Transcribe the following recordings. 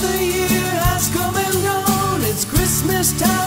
The year has come and gone. It's Christmas time.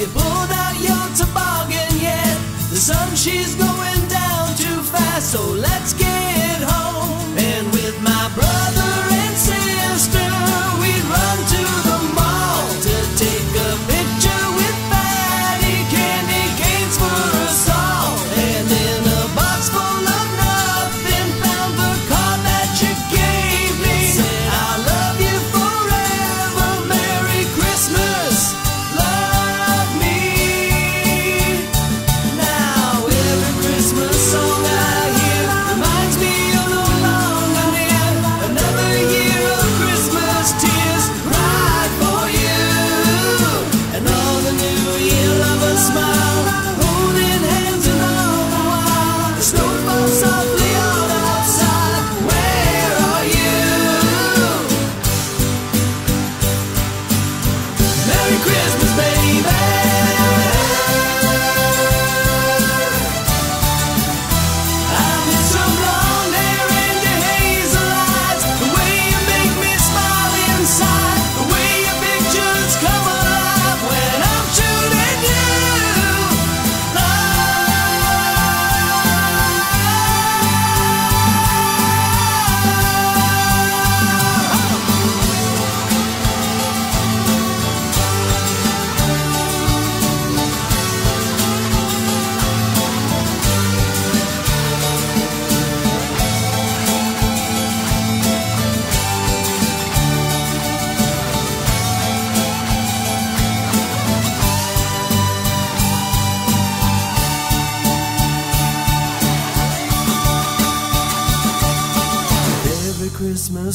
you pulled out your toboggan yet? The sun, she's going down too fast, so let's get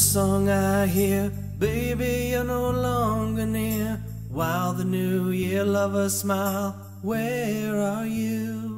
song I hear, baby, you're no longer near. While the new year lovers smile, where are you?